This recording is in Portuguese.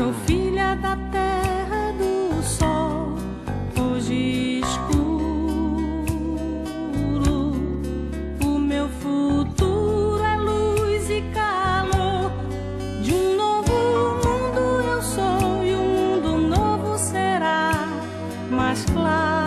Sou filha da terra do sol, hoje escuro. O meu futuro é luz e calor. De um novo mundo eu sou e o um mundo novo será mais claro.